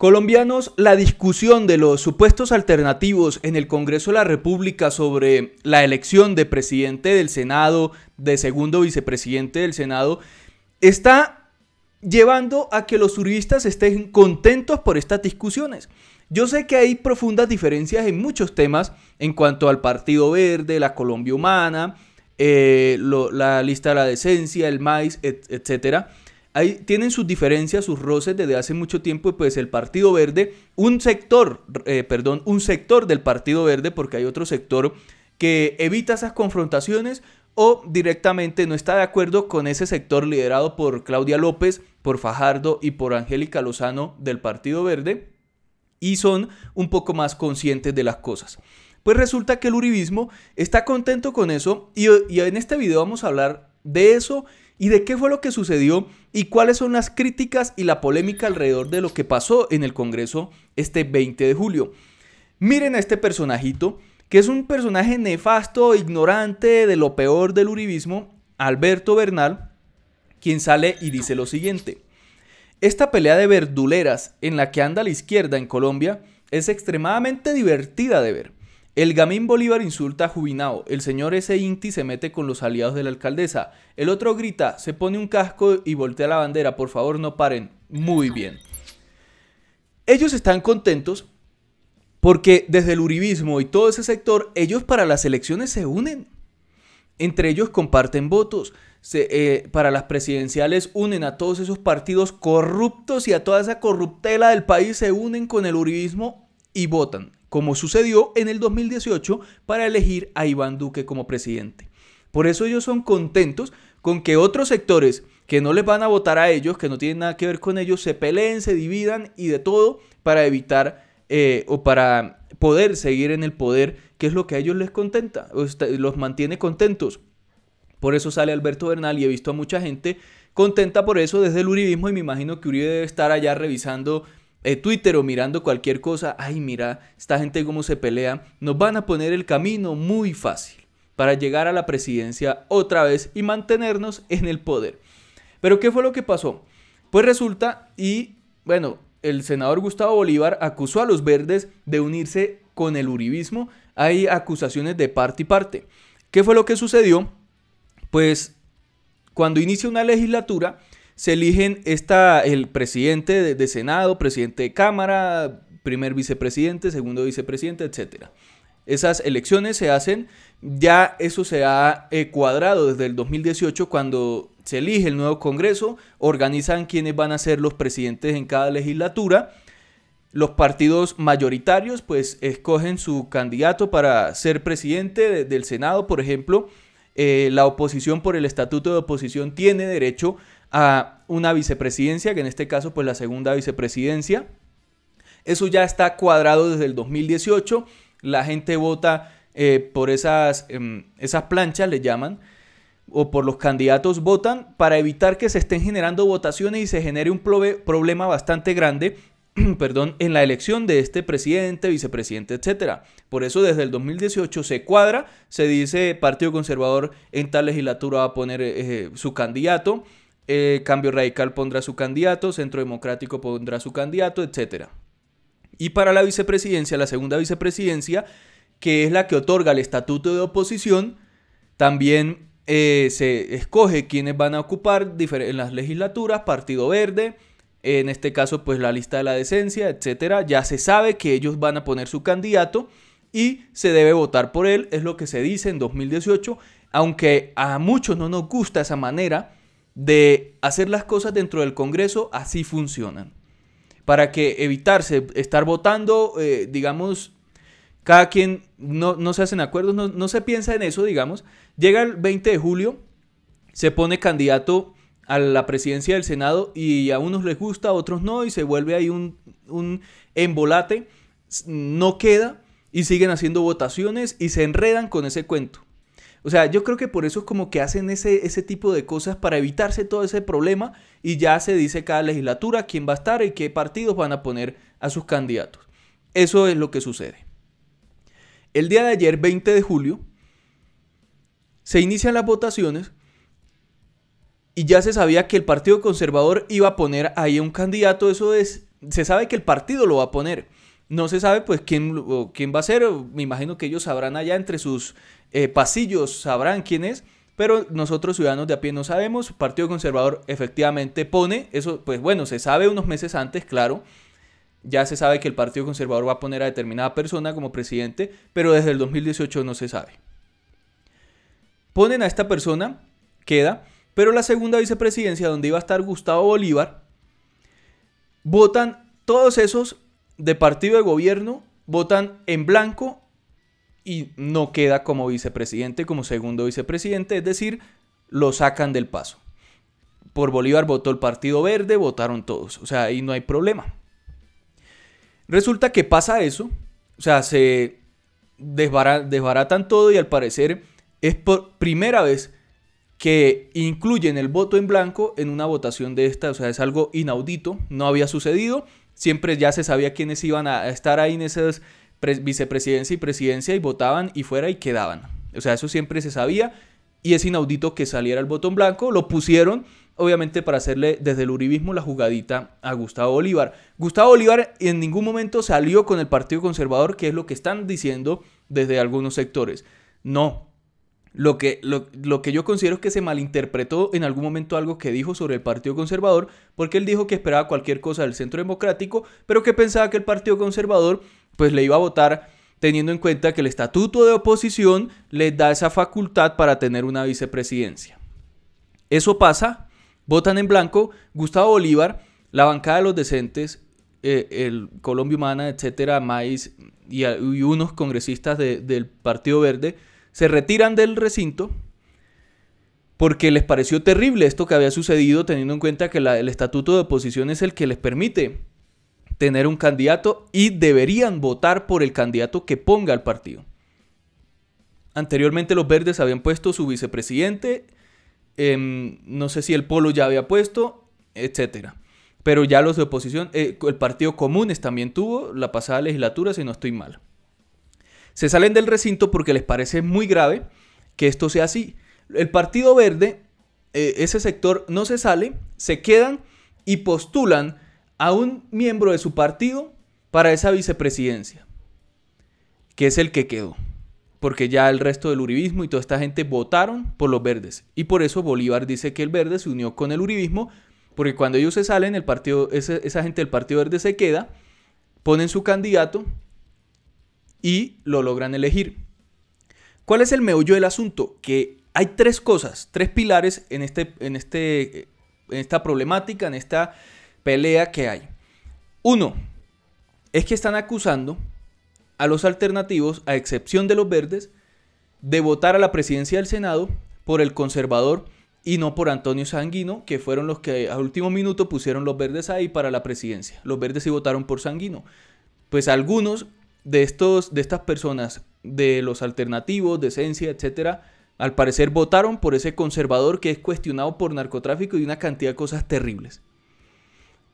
Colombianos, la discusión de los supuestos alternativos en el Congreso de la República sobre la elección de presidente del Senado, de segundo vicepresidente del Senado, está llevando a que los turistas estén contentos por estas discusiones. Yo sé que hay profundas diferencias en muchos temas en cuanto al Partido Verde, la Colombia Humana, eh, la lista de la decencia, el maíz, etcétera tienen sus diferencias, sus roces desde hace mucho tiempo, pues el Partido Verde, un sector, eh, perdón, un sector del Partido Verde, porque hay otro sector que evita esas confrontaciones o directamente no está de acuerdo con ese sector liderado por Claudia López, por Fajardo y por Angélica Lozano del Partido Verde, y son un poco más conscientes de las cosas. Pues resulta que el Uribismo está contento con eso y, y en este video vamos a hablar de eso y de qué fue lo que sucedió y cuáles son las críticas y la polémica alrededor de lo que pasó en el Congreso este 20 de julio. Miren a este personajito, que es un personaje nefasto, ignorante de lo peor del uribismo, Alberto Bernal, quien sale y dice lo siguiente. Esta pelea de verduleras en la que anda la izquierda en Colombia es extremadamente divertida de ver. El Gamín Bolívar insulta a Jubinao. El señor ese Inti se mete con los aliados de la alcaldesa. El otro grita, se pone un casco y voltea la bandera. Por favor, no paren. Muy bien. Ellos están contentos porque desde el uribismo y todo ese sector, ellos para las elecciones se unen. Entre ellos comparten votos. Eh, para las presidenciales unen a todos esos partidos corruptos y a toda esa corruptela del país se unen con el uribismo y votan como sucedió en el 2018 para elegir a Iván Duque como presidente. Por eso ellos son contentos con que otros sectores que no les van a votar a ellos, que no tienen nada que ver con ellos, se peleen, se dividan y de todo para evitar eh, o para poder seguir en el poder, que es lo que a ellos les contenta, los mantiene contentos. Por eso sale Alberto Bernal y he visto a mucha gente contenta por eso desde el uribismo y me imagino que Uribe debe estar allá revisando eh, Twitter o mirando cualquier cosa, ay mira, esta gente cómo se pelea, nos van a poner el camino muy fácil para llegar a la presidencia otra vez y mantenernos en el poder. Pero ¿qué fue lo que pasó? Pues resulta y bueno, el senador Gustavo Bolívar acusó a los verdes de unirse con el uribismo. Hay acusaciones de parte y parte. ¿Qué fue lo que sucedió? Pues cuando inicia una legislatura, se eligen esta, el presidente de, Senado, presidente de Cámara, primer vicepresidente, segundo vicepresidente, etc. Esas elecciones se hacen, ya eso se ha cuadrado desde el 2018 cuando se elige el nuevo Congreso, organizan quiénes van a ser los presidentes en cada legislatura. Los partidos mayoritarios pues escogen su candidato para ser presidente del Senado, por ejemplo. Eh, la oposición por el estatuto de oposición tiene derecho a una vicepresidencia, que en este caso pues la segunda vicepresidencia. Eso ya está cuadrado desde el 2018. La gente vota eh, por esas, em, esas planchas, le llaman, o por los candidatos votan para evitar que se estén generando votaciones y se genere un problema bastante grande perdón, en la elección de este presidente, vicepresidente, etcétera. Por eso desde el 2018 se cuadra, se dice Partido Conservador en tal legislatura va a poner eh, su candidato, eh, Cambio Radical pondrá su candidato, Centro Democrático pondrá su candidato, etc. Y para la vicepresidencia, la segunda vicepresidencia, que es la que otorga el estatuto de oposición, también eh, se escoge quiénes van a ocupar en las legislaturas, Partido Verde, en este caso pues la lista de la decencia, etc. Ya se sabe que ellos van a poner su candidato y se debe votar por él, es lo que se dice en 2018, aunque a muchos no nos gusta esa manera, de hacer las cosas dentro del Congreso, así funcionan. Para que evitarse estar votando, eh, digamos, cada quien no, se hacen acuerdos, no, se piensa en eso, digamos. Llega el 20 de julio, se pone candidato a la presidencia del Senado y a unos les gusta, a otros no, y se vuelve ahí un, un embolate, no queda y siguen haciendo votaciones y se enredan con ese cuento. O sea, yo creo que por eso es como que hacen ese, ese tipo de cosas para evitarse todo ese problema y ya se dice cada legislatura quién va a estar y qué partidos van a poner a sus candidatos. Eso es lo que sucede. El día de ayer, 20 de julio, se inician las votaciones y ya se sabía que el Partido Conservador iba a poner ahí un candidato. Eso es se sabe que el partido lo va a poner. No se sabe pues quién, quién va a ser. Me imagino que ellos sabrán allá entre sus eh, pasillos, sabrán quién es. Pero nosotros ciudadanos de a pie no sabemos. Partido Conservador efectivamente pone, eso pues bueno, se sabe unos meses antes, claro. Ya se sabe que el Partido Conservador va a poner a determinada persona como presidente, pero desde el 2018 no se sabe. Ponen a esta persona, queda, pero la segunda vicepresidencia, donde iba a estar Gustavo Bolívar, votan todos esos de partido de gobierno, votan en blanco y no queda como vicepresidente, como segundo vicepresidente, es decir, lo sacan del paso. Por Bolívar votó el Partido Verde, votaron todos, o sea, ahí no hay problema. Resulta que pasa eso, o sea, se desbaratan todo y al parecer es por primera vez que incluyen el voto en blanco en una votación de esta, o sea, es algo inaudito, no había sucedido, siempre ya se sabía quiénes iban a estar ahí en esas vicepresidencia y presidencia y votaban y fuera y quedaban. O sea, eso siempre se sabía y es inaudito que saliera el voto en blanco, lo pusieron obviamente para hacerle desde el uribismo la jugadita a Gustavo Bolívar. Gustavo Bolívar en ningún momento salió con el Partido Conservador, que es lo que están diciendo desde algunos sectores. No, lo que, lo, que yo considero es que se malinterpretó en algún momento algo que dijo sobre el Partido Conservador, porque él dijo que esperaba cualquier cosa del Centro Democrático, pero que pensaba que el Partido Conservador pues le iba a votar teniendo en cuenta que el estatuto de oposición les da esa facultad para tener una vicepresidencia. Eso pasa, votan en blanco, Gustavo Bolívar, la bancada de los decentes, eh, el Colombia Humana, etcétera, Maíz y, unos congresistas del Partido Verde, se retiran del recinto porque les pareció terrible esto que había sucedido, teniendo en cuenta que el estatuto de oposición es el que les permite tener un candidato y deberían votar por el candidato que ponga el partido. Anteriormente los verdes habían puesto su vicepresidente, em, no sé si el polo ya había puesto, etcétera. Pero ya los de oposición, eh, el Partido Comunes también tuvo la pasada legislatura, si no estoy mal. Se salen del recinto porque les parece muy grave que esto sea así. El Partido Verde, eh, ese sector no se sale, se quedan y postulan a un miembro de su partido para esa vicepresidencia, que es el que quedó. Porque ya el resto del uribismo y toda esta gente votaron por los verdes. Y por eso Bolívar dice que el verde se unió con el uribismo, porque cuando ellos se salen, el partido, esa gente del Partido Verde se queda, ponen su candidato y lo logran elegir. ¿Cuál es el meollo del asunto? Que hay tres cosas, tres pilares en, este, en, este, en esta problemática, en esta pelea que hay. Uno, es que están acusando a los alternativos, a excepción de los verdes, de votar a la presidencia del Senado por el conservador y no por Antonio Sanguino, que fueron los que a último minuto pusieron los verdes ahí para la presidencia. Los verdes sí votaron por Sanguino. Pues algunos de, estos, de estas personas, de los alternativos, de esencia, etcétera, al parecer votaron por ese conservador que es cuestionado por narcotráfico y una cantidad de cosas terribles.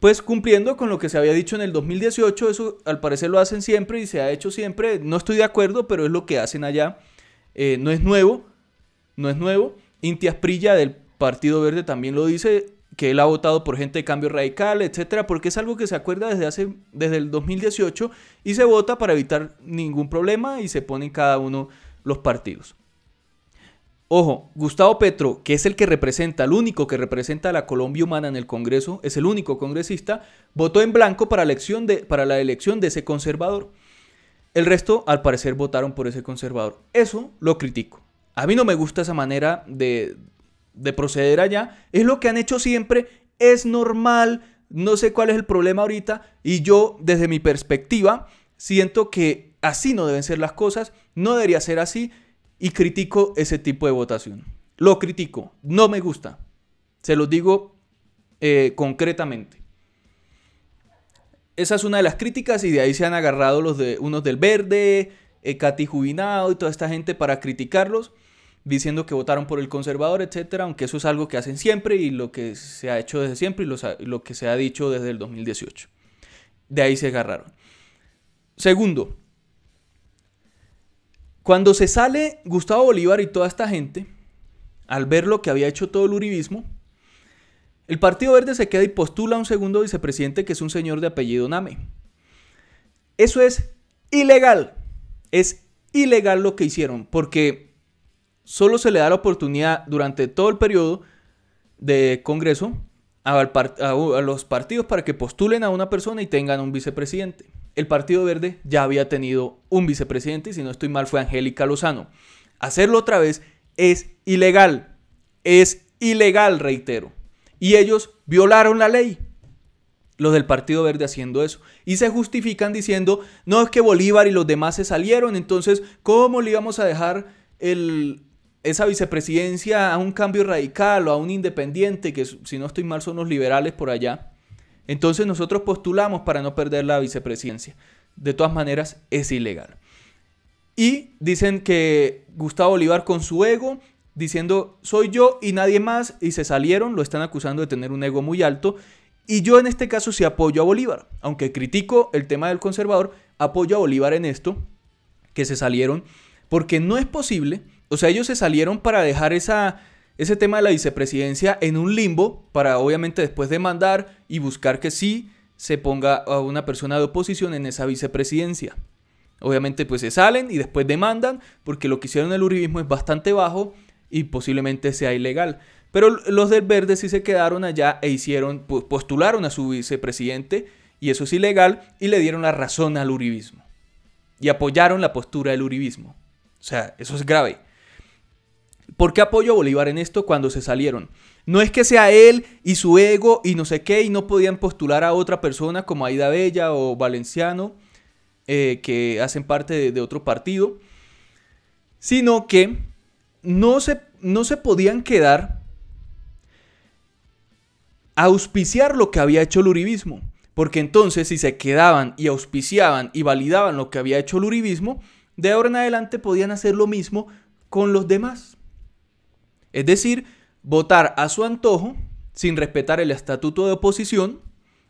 Pues cumpliendo con lo que se había dicho en el 2018, eso al parecer lo hacen siempre y se ha hecho siempre. No estoy de acuerdo, pero es lo que hacen allá. Eh, no es nuevo, no es nuevo. Inti Prilla del Partido Verde también lo dice que él ha votado por gente de cambio radical, etcétera, porque es algo que se acuerda desde hace desde el 2018 y se vota para evitar ningún problema y se ponen cada uno los partidos. Ojo, Gustavo Petro, que es el que representa, el único que representa a la Colombia humana en el Congreso, es el único congresista, votó en blanco para, la elección de ese conservador. El resto, al parecer, votaron por ese conservador. Eso lo critico. A mí no me gusta esa manera de, de proceder allá. Es lo que han hecho siempre, es normal, no sé cuál es el problema ahorita y yo desde mi perspectiva siento que así no deben ser las cosas, no debería ser así y critico ese tipo de votación. Lo critico, no me gusta, se lo digo eh, concretamente. Esa es una de las críticas y de ahí se han agarrado los de unos del verde, eh, Katy Jubinado y toda esta gente para criticarlos diciendo que votaron por el conservador, etcétera, aunque eso es algo que hacen siempre y lo que se ha hecho desde siempre y lo, que se ha dicho desde el 2018. De ahí se agarraron. Segundo, cuando se sale Gustavo Bolívar y toda esta gente, al ver lo que había hecho todo el uribismo, El Partido Verde se queda y postula a un segundo vicepresidente que es un señor de apellido Name. Eso es ilegal. Es ilegal lo que hicieron porque solo se le da la oportunidad durante todo el periodo de Congreso a, los partidos para que postulen a una persona y tengan un vicepresidente. El Partido Verde ya había tenido un vicepresidente y si no estoy mal fue Angélica Lozano. Hacerlo otra vez es ilegal. Es ilegal, reitero. Y ellos violaron la ley. Los del Partido Verde haciendo eso. Y se justifican diciendo, no es que Bolívar y los demás se salieron, entonces, ¿cómo le íbamos a dejar el, esa vicepresidencia a un cambio radical o a un independiente, que si no estoy mal son los liberales por allá? Entonces nosotros postulamos para no perder la vicepresidencia. De todas maneras, es ilegal. Y dicen que Gustavo Bolívar con su ego diciendo soy yo y nadie más y se salieron, lo están acusando de tener un ego muy alto y yo en este caso sí apoyo a Bolívar, aunque critico el tema del conservador, apoyo a Bolívar en esto, que se salieron, porque no es posible, o sea, ellos se salieron para dejar ese tema de la vicepresidencia en un limbo, para obviamente después demandar y buscar que sí se ponga a una persona de oposición en esa vicepresidencia. Obviamente pues se salen y después demandan porque lo que hicieron el uribismo es bastante bajo y posiblemente sea ilegal. Pero los del verde sí se quedaron allá e hicieron, postularon a su vicepresidente y eso es ilegal y le dieron la razón al uribismo. Y apoyaron la postura del uribismo. O sea, eso es grave. ¿Por qué apoyo a Bolívar en esto cuando se salieron? No es que sea él y su ego y no sé qué y no podían postular a otra persona como Aida Bella o Valenciano eh, que hacen parte de otro partido, sino que no se, no se podían quedar a auspiciar lo que había hecho el uribismo. Porque entonces si se quedaban y auspiciaban y validaban lo que había hecho el uribismo, de ahora en adelante podían hacer lo mismo con los demás. Es decir, votar a su antojo, sin respetar el estatuto de oposición,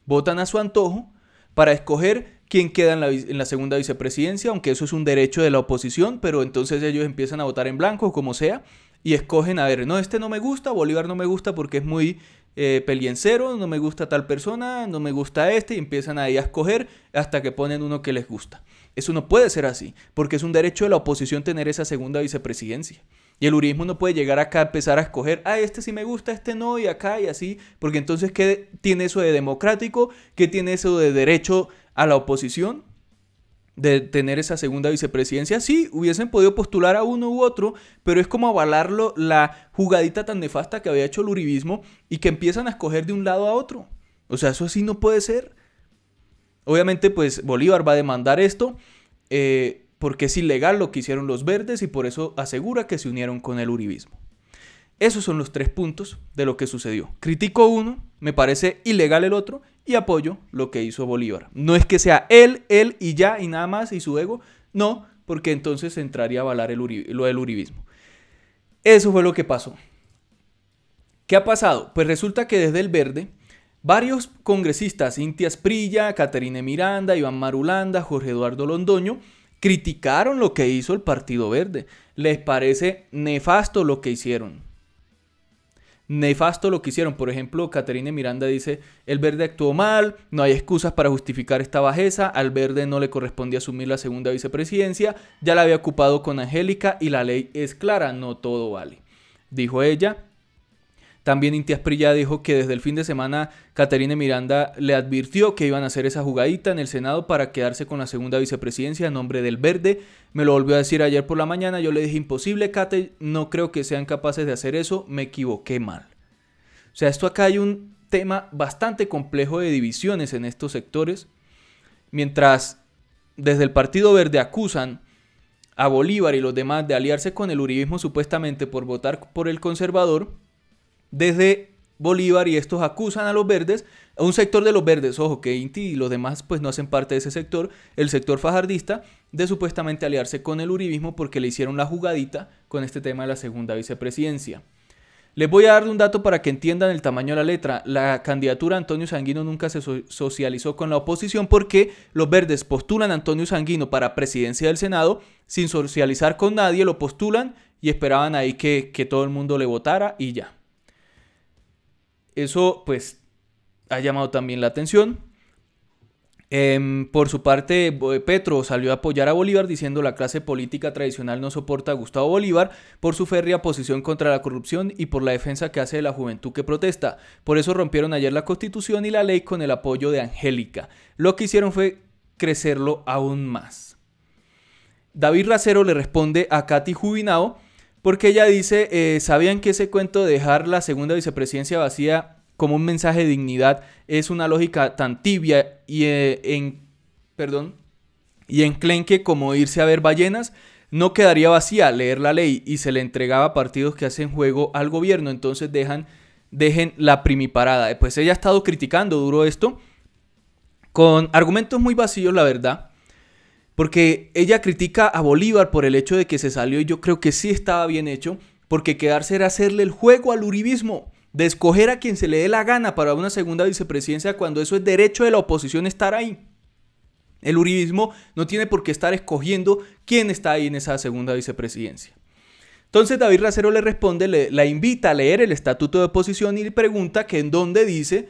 votan a su antojo para escoger quién queda en la, segunda vicepresidencia, aunque eso es un derecho de la oposición, pero entonces ellos empiezan a votar en blanco, como sea, y escogen, a ver, no, este no me gusta, Bolívar no me gusta porque es muy eh, peliencero, no me gusta tal persona, no me gusta este, y empiezan ahí a escoger hasta que ponen uno que les gusta. Eso no puede ser así, porque es un derecho de la oposición tener esa segunda vicepresidencia. Y el urismo no puede llegar acá a empezar a escoger, ah, este sí me gusta, este no, y acá y así, porque entonces, ¿qué tiene eso de democrático? ¿Qué tiene eso de derecho a la oposición de tener esa segunda vicepresidencia. Sí, hubiesen podido postular a uno u otro, pero es como avalarlo la jugadita tan nefasta que había hecho el uribismo y que empiezan a escoger de un lado a otro. O sea, eso así no puede ser. Obviamente, pues Bolívar va a demandar esto eh, porque es ilegal lo que hicieron los verdes y por eso asegura que se unieron con el uribismo. Esos son los tres puntos de lo que sucedió. Critico uno, me parece ilegal el otro y apoyo lo que hizo Bolívar. No es que sea él, él y ya y nada más y su ego, no, porque entonces entraría a avalar el lo del uribismo. Eso fue lo que pasó. ¿Qué ha pasado? Pues resulta que desde el verde, varios congresistas, Intia Sprilla, Caterine Miranda, Iván Marulanda, Jorge Eduardo Londoño, criticaron lo que hizo el Partido Verde. Les parece nefasto lo que hicieron nefasto lo que hicieron. Por ejemplo, Caterine Miranda dice, el verde actuó mal, no hay excusas para justificar esta bajeza, al verde no le correspondía asumir la segunda vicepresidencia, ya la había ocupado con Angélica y la ley es clara, no todo vale. Dijo ella. También Inti Asprilla dijo que desde el fin de semana Caterine Miranda le advirtió que iban a hacer esa jugadita en el Senado para quedarse con la segunda vicepresidencia en nombre del Verde. Me lo volvió a decir ayer por la mañana. Yo le dije imposible, Cate, no creo que sean capaces de hacer eso. Me equivoqué mal. O sea, esto acá hay un tema bastante complejo de divisiones en estos sectores. Mientras desde el Partido Verde acusan a Bolívar y los demás de aliarse con el uribismo supuestamente por votar por el conservador, desde Bolívar y estos acusan a los verdes, a un sector de los verdes, ojo, que Inti y los demás pues no hacen parte de ese sector, el sector fajardista, de supuestamente aliarse con el uribismo porque le hicieron la jugadita con este tema de la segunda vicepresidencia. Les voy a dar un dato para que entiendan el tamaño de la letra. La candidatura de Antonio Sanguino nunca se socializó con la oposición porque los verdes postulan a Antonio Sanguino para presidencia del Senado sin socializar con nadie, lo postulan y esperaban ahí que, que todo el mundo le votara y ya. Eso pues ha llamado también la atención. Em, por su parte, Petro salió a apoyar a Bolívar diciendo la clase política tradicional no soporta a Gustavo Bolívar por su férrea posición contra la corrupción y por la defensa que hace de la juventud que protesta. Por eso rompieron ayer la constitución y la ley con el apoyo de Angélica. Lo que hicieron fue crecerlo aún más. David Racero le responde a Katy Jubinao porque ella dice, eh, ¿sabían que ese cuento de dejar la segunda vicepresidencia vacía como un mensaje de dignidad es una lógica tan tibia y eh, en perdón y enclenque como irse a ver ballenas no quedaría vacía leer la ley y se le entregaba a partidos que hacen juego al gobierno. Entonces dejan dejen la primiparada. Pues ella ha estado criticando duro esto con argumentos muy vacíos la verdad porque ella critica a Bolívar por el hecho de que se salió y yo creo que sí estaba bien hecho porque quedarse era hacerle el juego al uribismo de escoger a quien se le dé la gana para una segunda vicepresidencia cuando eso es derecho de la oposición estar ahí. El uribismo no tiene por qué estar escogiendo quién está ahí en esa segunda vicepresidencia. Entonces David Racero le responde, le, la invita a leer el estatuto de oposición y le pregunta que en dónde dice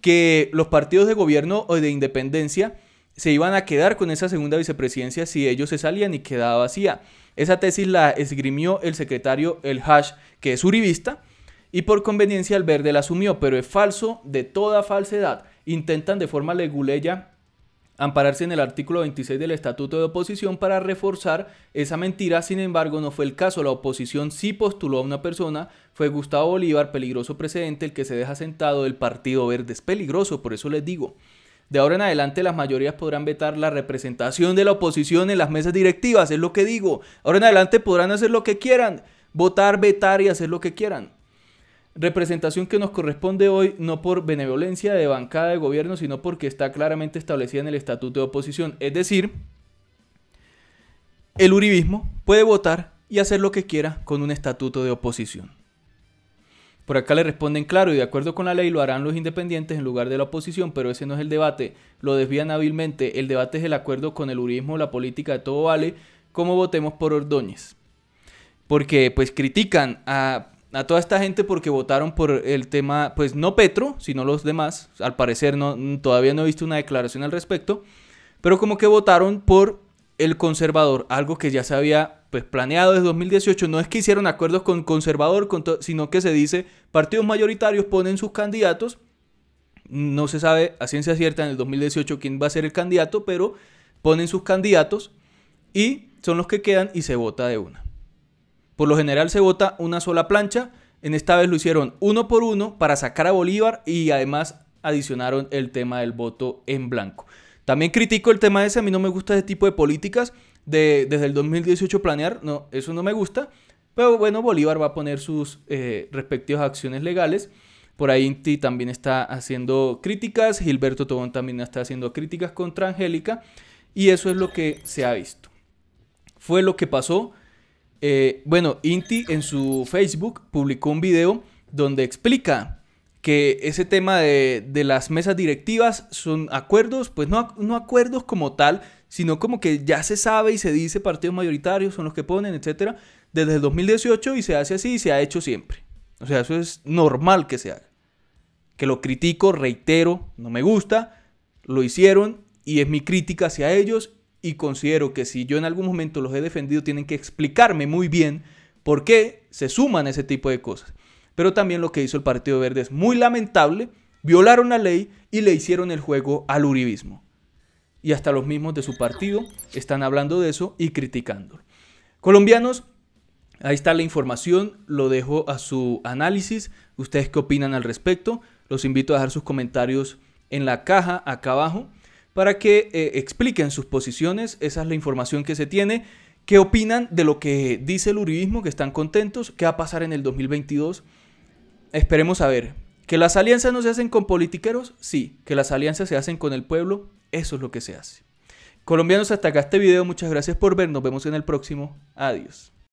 que los partidos de gobierno o de independencia se iban a quedar con esa segunda vicepresidencia si ellos se salían y quedaba vacía. Esa tesis la esgrimió el secretario El Hash, que es uribista, y por conveniencia el verde la asumió, pero es falso de toda falsedad. Intentan de forma leguleya ampararse en el artículo 26 del Estatuto de Oposición para reforzar esa mentira, sin embargo no fue el caso, la oposición sí postuló a una persona, fue Gustavo Bolívar, peligroso precedente, el que se deja sentado del Partido Verde, es peligroso, por eso les digo. De ahora en adelante las mayorías podrán vetar la representación de la oposición en las mesas directivas, es lo que digo. Ahora en adelante podrán hacer lo que quieran, votar, vetar y hacer lo que quieran representación que nos corresponde hoy no por benevolencia de bancada de gobierno, sino porque está claramente establecida en el estatuto de oposición. Es decir, el uribismo puede votar y hacer lo que quiera con un estatuto de oposición. Por acá le responden claro y de acuerdo con la ley lo harán los independientes en lugar de la oposición, pero ese no es el debate, lo desvían hábilmente. El debate es el acuerdo con el uribismo, la política de todo vale, como votemos por Ordóñez. Porque pues critican a a toda esta gente porque votaron por el tema, pues no Petro, sino los demás. Al parecer no, todavía no he visto una declaración al respecto, pero como que votaron por el conservador, algo que ya se había pues, planeado desde 2018. No es que hicieron acuerdos con conservador, sino que se dice partidos mayoritarios ponen sus candidatos. No se sabe a ciencia cierta en el 2018 quién va a ser el candidato, pero ponen sus candidatos y son los que quedan y se vota de una. Por lo general se vota una sola plancha. En esta vez lo hicieron uno por uno para sacar a Bolívar y además adicionaron el tema del voto en blanco. También critico el tema ese, a mí no me gusta ese tipo de políticas de desde el 2018 planear, no, eso no me gusta. Pero bueno, Bolívar va a poner sus eh, respectivas acciones legales. Por ahí Inti también está haciendo críticas, Gilberto Tobón también está haciendo críticas contra Angélica y eso es lo que se ha visto. Fue lo que pasó eh, bueno, Inti en su Facebook publicó un video donde explica que ese tema de, las mesas directivas son acuerdos, pues no, no, acuerdos como tal, sino como que ya se sabe y se dice partidos mayoritarios son los que ponen, etcétera, desde el 2018 y se hace así y se ha hecho siempre. O sea, eso es normal que se haga. Que lo critico, reitero, no me gusta, lo hicieron y es mi crítica hacia ellos y considero que si yo en algún momento los he defendido, tienen que explicarme muy bien por qué se suman ese tipo de cosas. Pero también lo que hizo el Partido Verde es muy lamentable, violaron la ley y le hicieron el juego al uribismo. Y hasta los mismos de su partido están hablando de eso y criticándolo. Colombianos, ahí está la información, lo dejo a su análisis. ¿Ustedes qué opinan al respecto? Los invito a dejar sus comentarios en la caja acá abajo para que eh, expliquen sus posiciones. Esa es la información que se tiene. ¿Qué opinan de lo que dice el uribismo? Que están contentos. ¿Qué va a pasar en el 2022? Esperemos a ver. ¿Que las alianzas no se hacen con politiqueros? Sí. ¿Que las alianzas se hacen con el pueblo? Eso es lo que se hace. Colombianos, hasta acá este video. Muchas gracias por ver. Nos vemos en el próximo. Adiós.